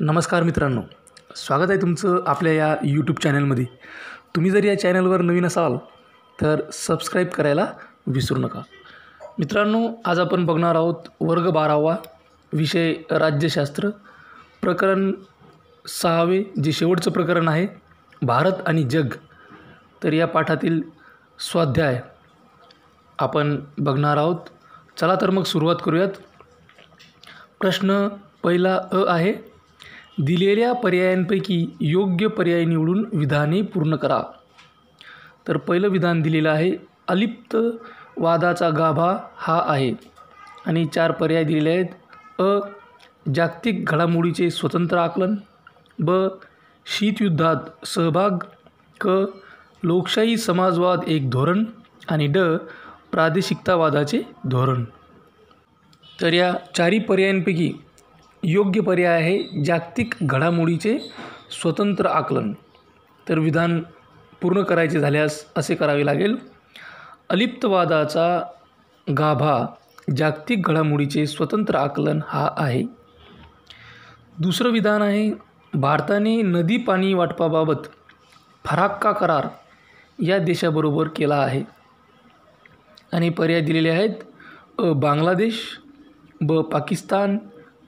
नमस्कार मित्रांनो. स्वागत आहे तुमचं आपल्या या यूट्यूब चॅनलमध्ये तुम्ही जर या चॅनलवर नवीन असाल तर सबस्क्राईब करायला विसरू नका. मित्रांनो आज आपण बघणार आहोत वर्ग बारावा विषय राज्यशास्त्र प्रकरण सहावे जे शेवटचं प्रकरण आहे भारत आणि जग. तर या पाठातील स्वाध्याय आपण बघणार आहोत. चला तर मग सुरुवात करूयात. प्रश्न पहिला अ आहे दिलेल्या पर्यायांपैकी योग्य पर्याय निवडून विधाने पूर्ण करा. तर पहिलं विधान दिलेलं आहे अलिप्त वादाचा गाभा हा आहे. आणि चार पर्याय दिलेले आहेत. अ जागतिक घडामोडीचे स्वतंत्र आकलन. ब शीतयुद्धात सहभाग. क लोकशाही समाजवाद एक धोरण. आणि ड प्रादेशिकतावादाचे धोरण. तर या चारी पर्यायांपैकी योग्य पर्याय आहे जागतिक घडामोडीचे स्वतंत्र आकलन. तर विधान पूर्ण करायचे झाल्यास असे करावे लागेल. अलिप्तवादाचा गाभा जागतिक घडामोडीचे स्वतंत्र आकलन हा आहे. दुसरं विधान आहे भारताने नदी पाणी वाटपाबाबत फराक्का करार या देशाबरोबर केला आहे. आणि पर्याय दिलेले आहेत अ बांगलादेश ब पाकिस्तान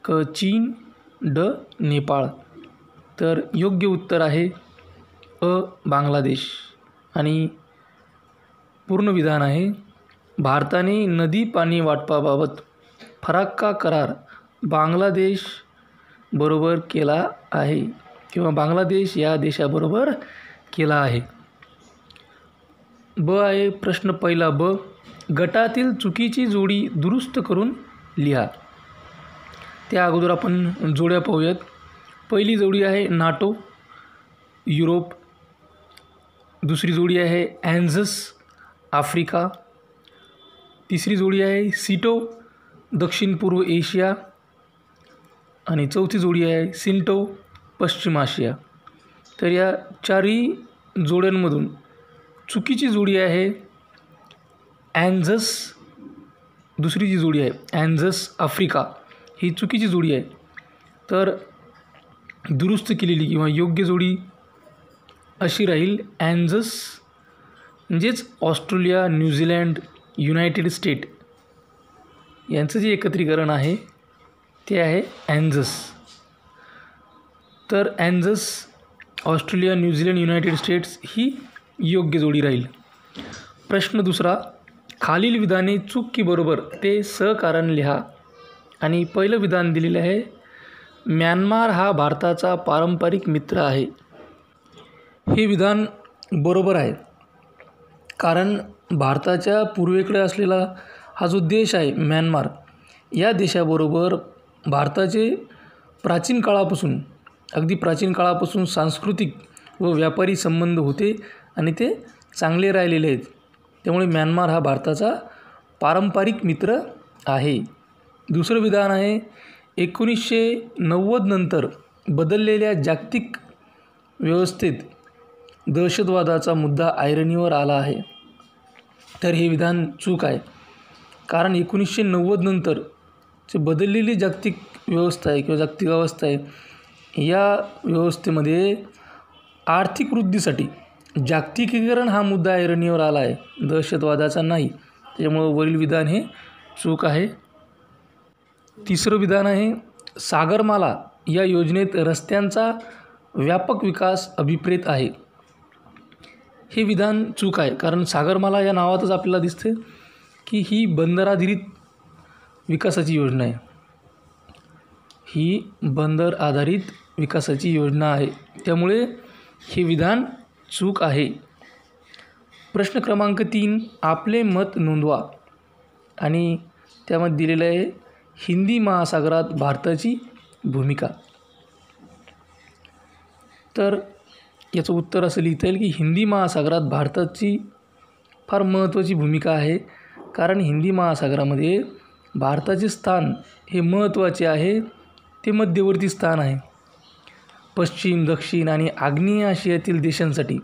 क चीन ड नेपाळ. तर योग्य उत्तर आहे अ बांगलादेश. आणि पूर्ण विधान आहे भारताने नदी पाणी वाटपाबाबत फराक्का करार बांगलादेश बरोबर केला आहे किंवा बांगलादेश या देशाबरोबर केला आहे. ब आहे प्रश्न पहिला ब. गटातील चुकीची जोडी दुरुस्त करून लिहा. त्या अगोदर आपण जोड्या पाहूयात. पहिली जोडी आहे नाटो युरोप. दुसरी जोडी आहे ॲन्झस आफ्रिका. तिसरी जोडी आहे सिटो दक्षिण पूर्व एशिया. आणि चौथी जोडी आहे सिंटो पश्चिम आशिया. तर या चारही जोड्यांमधून चुकीची जोडी आहे ॲन्झस दुसरी जी जोडी आहे ॲन्झस आफ्रिका. ही चुकीची जोडी आहे. तर दुरुस्त केलेली किंवा योग्य जोडी अशी राहील ॲन्झस म्हणजेच ऑस्ट्रेलिया न्यूझीलँड युनायटेड स्टेट यांचं जे एकत्रीकरण आहे ते आहे ॲन्झस तर ANZUS Australia New Zealand United States ही योग्य जोडी राहील. प्रश्न दुसरा खालील विधाने चूक की बरोबर ते सहकारण लिहा. आणि पहिलं विधान दिलेलं आहे म्यानमार हा भारताचा पारंपरिक मित्र आहे. हे विधान बरोबर आहे कारण भारताच्या पूर्वेकडे असलेला हा जो देश आहे म्यानमार या देशाबरोबर भारताचे प्राचीन काळापासून अगदी प्राचीन काळापासून सांस्कृतिक व व्यापारी संबंध होते आणि ते चांगले राहिलेले आहेत. त्यामुळे म्यानमार हा भारताचा पारंपरिक मित्र आहे. दुसरं विधान आहे एकोणीसशे नव्वदनंतर बदललेल्या जागतिक व्यवस्थेत दहशतवादाचा मुद्दा आयरणीवर आला आहे. तर हे विधान चूक आहे. कारण एकोणीसशे नव्वदनंतर जे बदललेली जागतिक व्यवस्था आहे किंवा जागतिक अवस्था आहे या व्यवस्थेमध्ये आर्थिक वृद्धीसाठी जागतिकीकरण हा मुद्दा ऐरणीवर आला आहे. दहशतवादाचा नाही. त्याच्यामुळं वरील विधान हे चूक आहे. तिसरं विधान आहे सागरमाला या योजनेत रस्त्यांचा व्यापक विकास अभिप्रेत आहे. हे विधान चूक आहे कारण सागरमाला या नावातच आपल्याला दिसते की ही बंदराधारित विकासाची योजना आहे. ही बंदर आधारित विकासाची योजना आहे. त्यामुळे हे विधान चूक आहे. प्रश्न क्रमांक तीन आपले मत नोंदवा. आणि त्यामध्ये दिलेलं आहे हिंदी महासागरात भारताची भूमिका. तर याचं उत्तर असं लिहिता येईल की हिंदी महासागरात भारताची फार महत्त्वाची भूमिका आहे. कारण हिंदी महासागरामध्ये भारताचे स्थान हे महत्त्वाचे आहे. ते मध्यवर्ती स्थान आहे. पश्चिम दक्षिण आणि आग्नेय आशियातील देशांसाठी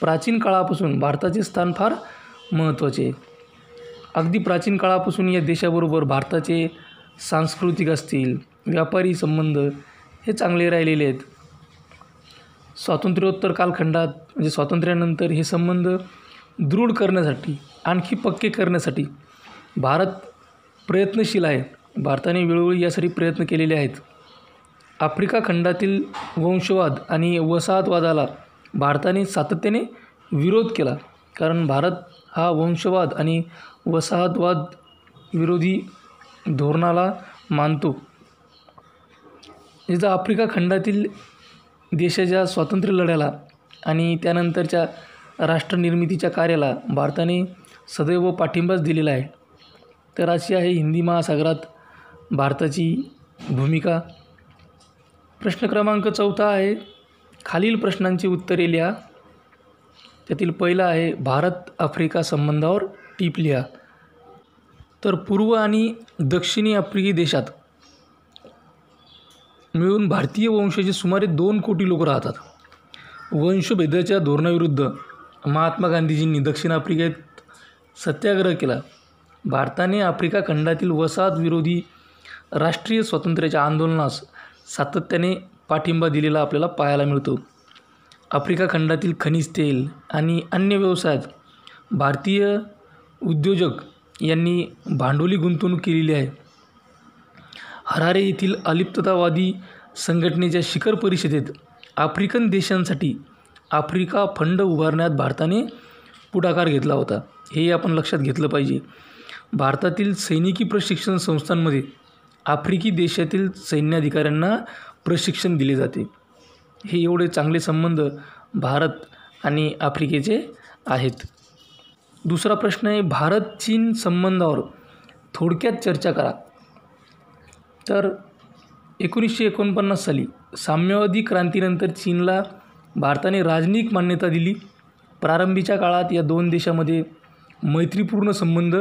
प्राचीन काळापासून भारताचे स्थान फार महत्त्वाचे आहे. अगदी प्राचीन काळापासून या देशाबरोबर भारताचे सांस्कृतिक असतील व्यापारी संबंध हे चांगले राहिलेले आहेत. स्वातंत्र्योत्तर कालखंडात म्हणजे स्वातंत्र्यानंतर हे संबंध दृढ करण्यासाठी आणखी पक्के करण्यासाठी भारत प्रयत्नशील आहे. भारताने वेळोवेळी यासाठी प्रयत्न केलेले आहेत. आफ्रिका खंडातील वंशवाद आणि वसाहतवादाला भारताने सातत्याने विरोध केला. कारण भारत हा वंशवाद आणि वसाहतवाद विरोधी धोरणाला मानतो. याचा आफ्रिका खंडातील देशाच्या स्वातंत्र्य लढ्याला आणि त्यानंतरच्या राष्ट्रनिर्मितीच्या कार्याला भारताने सदैव पाठिंबाच दिलेला आहे. तर अशी आहे हिंदी महासागरात भारताची भूमिका. प्रश्न क्रमांक चौथा आहे खालील प्रश्नांची उत्तरे लिहा. त्यातील पहिला आहे भारत आफ्रिका संबंधावर टीप लिहा. तर पूर्व आणि दक्षिणी आफ्रिकी देशात मिळून भारतीय वंशाचे सुमारे दोन कोटी लोक राहतात. वंशभेदाच्या धोरणाविरुद्ध महात्मा गांधीजींनी दक्षिण आफ्रिकेत सत्याग्रह केला. भारताने आफ्रिका खंडातील वसाहत विरोधी राष्ट्रीय स्वातंत्र्याच्या आंदोलनास सातत्याने पाठिंबा दिलेला आपल्याला पाहायला मिळतो. आफ्रिका खंडातील खनिज तेल आणि अन्य व्यवसायात भारतीय उद्योजक यांनी भांडवली गुंतवणूक केलेली आहे. हरारे येथील अलिप्ततावादी संघटनेच्या शिखर परिषदेत आफ्रिकन देशांसाठी आफ्रिका फंड उभारण्यात भारताने पुढाकार घेतला होता. हे आपण लक्षात घेतलं पाहिजे. भारतातील सैनिकी प्रशिक्षण संस्थांमध्ये आफ्रिकी देशातील सैन्याधिकाऱ्यांना प्रशिक्षण दिले जाते. हे एवढे चांगले संबंध भारत आणि आफ्रिकेचे आहेत. दुसरा प्रश्न आहे भारत चीन संबंधावर थोडक्यात चर्चा करा. तर एकोणीसशे एकोणपन्नास साली साम्यवादी क्रांतीनंतर चीनला भारताने राजनिक मान्यता दिली. प्रारंभीच्या काळात या दोन देशामध्ये मैत्रीपूर्ण संबंध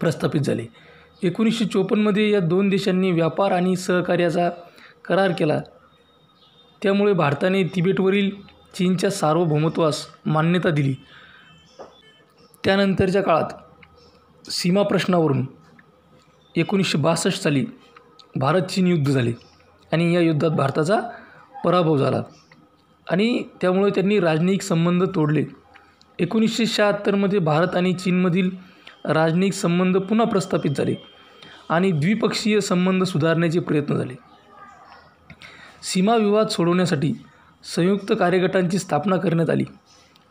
प्रस्थापित झाले. एकोणीसशे चोपन्नमध्ये या दोन देशांनी व्यापार आणि सहकार्याचा करार केला. त्यामुळे भारताने तिबेटवरील चीनच्या सार्वभौमत्वास मान्यता दिली. त्यानंतरच्या काळात सीमा प्रश्नावरून एकोणीसशे बासष्ट साली भारत चीन युद्ध झाले आणि या युद्धात भारताचा पराभव झाला. आणि त्यामुळे त्यांनी राजनयिक संबंध तोडले. एकोणीसशे शहात्तरमध्ये भारत आणि चीनमधील राजनयिक संबंध पुन्हा प्रस्थापित झाले आणि द्विपक्षीय संबंध सुधारण्याचे प्रयत्न झाले. सीमा विवाद सोडवण्यासाठी संयुक्त कार्यगटांची स्थापना करण्यात आली.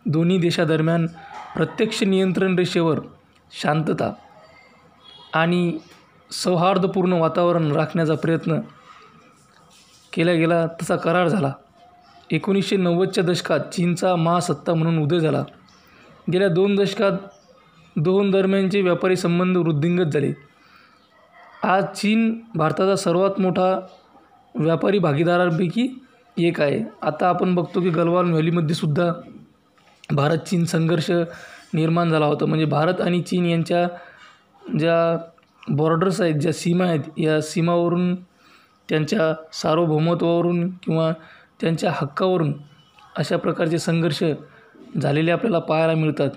दोन्ही देशादरम्यान प्रत्यक्ष नियंत्रण रेषेवर शांतता आणि सौहार्दपूर्ण वातावरण राखण्याचा प्रयत्न केला गेला तसा करार झाला. एकोणीसशे नव्वदच्या दशकात चीनचा महासत्ता म्हणून उदय झाला. गेल्या दोन दशकात दोन दरम्यानचे व्यापारी संबंध वृद्धिंगत झाले. आज चीन भारताचा सर्वात मोठा व्यापारी भागीदारांपैकी एक आहे. आता आपण बघतो की गलवान व्हॅलीमध्ये सुद्धा भारत चीन संघर्ष निर्माण झाला होता. म्हणजे भारत आणि चीन यांच्या ज्या बॉर्डर्स आहेत ज्या सीमा आहेत या सीमावरून त्यांच्या सार्वभौमत्वावरून किंवा त्यांच्या हक्कावरून अशा प्रकारचे संघर्ष झालेले आपल्याला पाहायला मिळतात.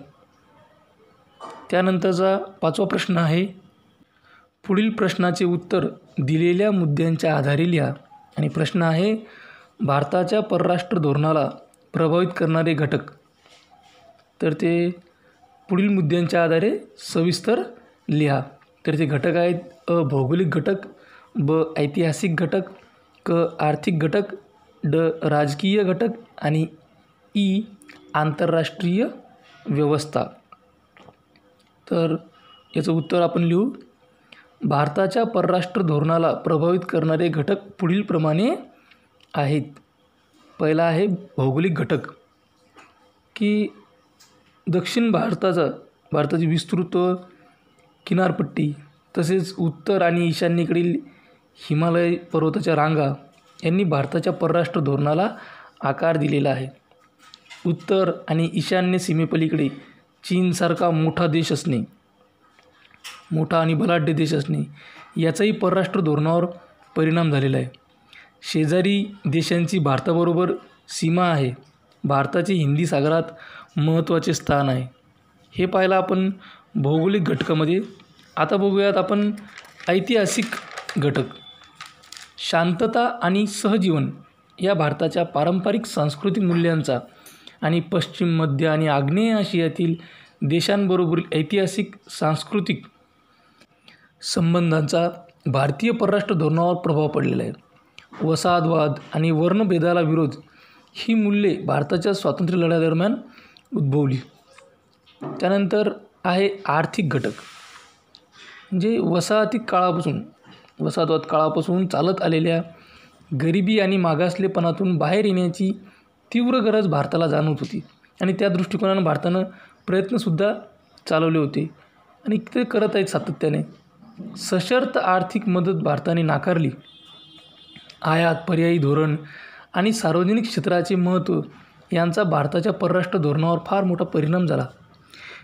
त्यानंतरचा पाचवा प्रश्न आहे पुढील प्रश्नाचे उत्तर दिलेल्या मुद्द्यांच्या आधारे लिहा आणि प्रश्न आहे भारताच्या परराष्ट्र धोरणाला प्रभावित करणारे घटक तर ते पुढील मुद्द्यांच्या आधारे सविस्तर लिहा. तर ते घटक आहेत अ भौगोलिक घटक ब ऐतिहासिक घटक क आर्थिक घटक ड राजकीय घटक आणि ई आंतरराष्ट्रीय व्यवस्था. तर याचं उत्तर आपण लिहू. भारताच्या परराष्ट्र धोरणाला प्रभावित करणारे घटक पुढीलप्रमाणे आहेत. पहिला आहे भौगोलिक घटक. की दक्षिण भारताचा भारताची विस्तृत किनारपट्टी तसेच उत्तर आणि ईशान्येकडील हिमालय पर्वताच्या रांगा यांनी भारताच्या परराष्ट्र धोरणाला आकार दिलेला आहे. उत्तर आणि ईशान्य सीमेपलीकडे चीनसारखा मोठा देश असणे मोठा आणि बलाढ्य देश असणे याचाही परराष्ट्र धोरणावर परिणाम झालेला आहे. शेजारी देशांची भारताबरोबर सीमा आहे. भारताचे हिंदी सागरात महत्त्वाचे स्थान आहे. हे पाहायला आपण भौगोलिक घटकामध्ये आता बघूयात आपण ऐतिहासिक घटक. शांतता आणि सहजीवन या भारताच्या पारंपरिक सांस्कृतिक मूल्यांचा आणि पश्चिम मध्य आणि आग्नेय आशियातील देशांबरोबरील ऐतिहासिक सांस्कृतिक संबंधांचा भारतीय परराष्ट्र धोरणावर प्रभाव पडलेला आहे. वसाहतवाद आणि वर्णभेदाला विरोध ही मूल्ये भारताच्या स्वातंत्र्य लढ्यादरम्यान उद्भवली. त्यानंतर आहे आर्थिक घटक. म्हणजे वसाहती काळापासून वसाहतवाद काळापासून चालत आलेल्या गरिबी आणि मागासलेपणातून बाहेर येण्याची तीव्र गरज भारताला जाणवत होती. आणि त्या दृष्टिकोनानं भारतानं प्रयत्नसुद्धा चालवले होते. आणि ते करत आहेत सातत्याने. सशर्त आर्थिक मदत भारताने नाकारली. आयात पर्यायी धोरण आणि सार्वजनिक क्षेत्राचे महत्त्व यांचा भारताच्या परराष्ट्र धोरणावर फार मोठा परिणाम झाला.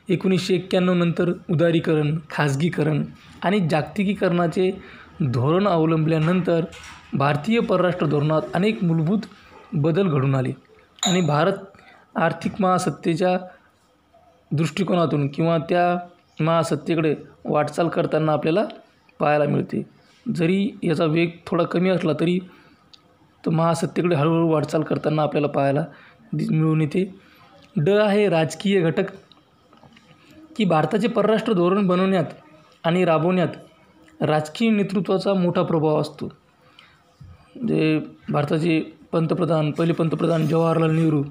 एकोणीसशे एक्क्याण्णव नंतर उदारीकरण खाजगीकरण आणि जागतिकीकरणाचे धोरण अवलंबल्यानंतर भारतीय परराष्ट्र धोरणात अनेक मूलभूत बदल घडून आले आणि भारत आर्थिक महासत्तेच्या दृष्टिकोनातून किंवा त्या महासत्तेकडे वाटचाल करताना आपल्याला पाहायला मिळते. जरी याचा वेग थोडा कमी असला तरी तर महासत्तेकडे हळूहळू वाटचाल करताना आपल्याला पाहायला दि मिळून येते. ड आहे राजकीय घटक की भारताचे परराष्ट्र धोरण बनवण्यात आणि राबवण्यात राजकीय नेतृत्वाचा मोठा प्रभाव असतो. जे भारताचे पंतप्रधान पहिले पंतप्रधान जवाहरलाल नेहरू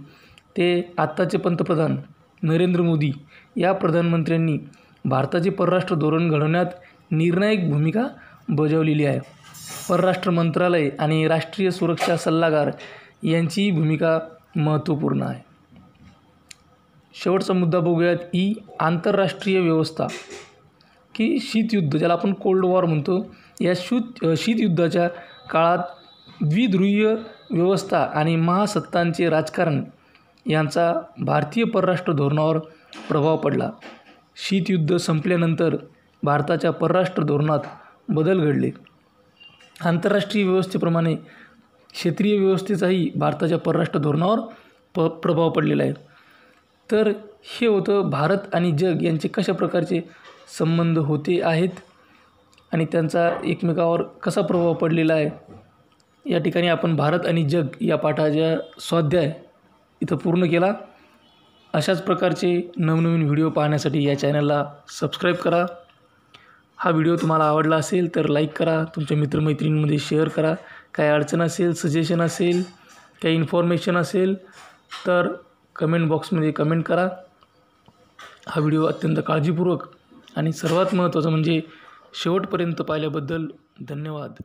ते आत्ताचे पंतप्रधान नरेंद्र मोदी या प्रधानमंत्र्यांनी भारताचे परराष्ट्र धोरण घडवण्यात निर्णायक भूमिका बजावलेली आहे. परराष्ट्र मंत्रालय आणि राष्ट्रीय सुरक्षा सल्लागार यांची भूमिका महत्त्वपूर्ण आहे. शेवटचा मुद्दा बघूयात ई आंतरराष्ट्रीय व्यवस्था. की शीतयुद्ध ज्याला आपण कोल्ड वॉर म्हणतो या शीत शीतयुद्धाच्या काळात द्विध्रुवीय व्यवस्था आणि महासत्तांचे राजकारण यांचा भारतीय परराष्ट्र धोरणावर प्रभाव पडला. शीतयुद्ध संपल्यानंतर भारताच्या परराष्ट्र धोरणात बदल घडले. आंतरराष्ट्रीय व्यवस्थेप्रमाणे क्षेत्रीय व्यवस्थेचाही भारताच्या परराष्ट्र धोरणावर प प्रभाव पडलेला आहे. तर हे होतं भारत आणि जग यांचे कशा प्रकारचे संबंध होते आहेत आणि त्यांचा एकमेकावर कसा प्रभाव पडलेला आहे? या ठिकाणी आपण भारत आणि जग या पाठाच्या स्वाध्याय इथं पूर्ण केला. अशाच प्रकारचे नवनवीन व्हिडिओ पाहण्यासाठी या चॅनलला सबस्क्राईब करा. हा व्हिडिओ तुम्हाला आवडला असेल तर लाईक करा तुमच्या मित्रमैत्रिणींमध्ये शेअर करा. काही अडचण असेल सजेशन असेल काही इन्फॉर्मेशन असेल तर कमेंट बॉक्समध्ये कमेंट करा. हा व्हिडिओ अत्यंत काळजीपूर्वक आणि सर्वात महत्त्वाचं म्हणजे शेवटपर्यंत पाहिल्याबद्दल धन्यवाद.